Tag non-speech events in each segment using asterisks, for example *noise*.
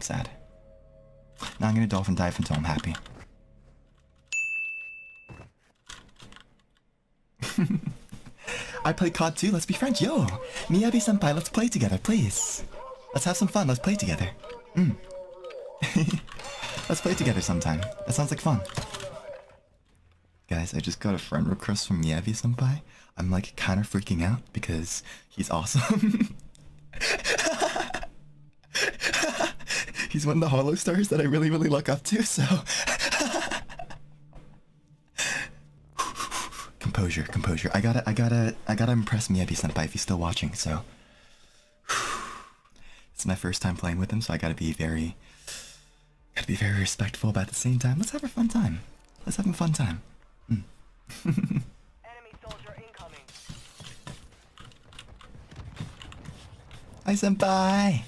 I'm sad. Now I'm gonna dolphin dive until I'm happy. *laughs* I play COD too, let's be friends. Yo! Miyabi senpai, let's play together, please. Let's have some fun, let's play together. Mm. *laughs* let's play together sometime. That sounds like fun. Guys, I just got a friend request from Miyabi senpai. I'm like kind of freaking out because he's awesome. *laughs* he's one of the Holostars that I really, really look up to, so. composure, composure. I gotta, I gotta, I gotta impress Miyabi senpai if he's still watching, so. it's my first time playing with him, so I gotta be very. Gotta be very respectful, but at the same time, let's have a fun time. Let's have a fun time. Mm. *laughs* Enemy soldier incoming. Hi, senpai.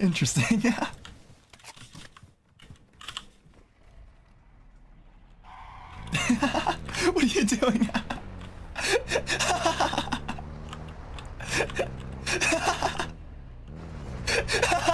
Interesting. Yeah. *laughs* what are you doing? *laughs* *laughs*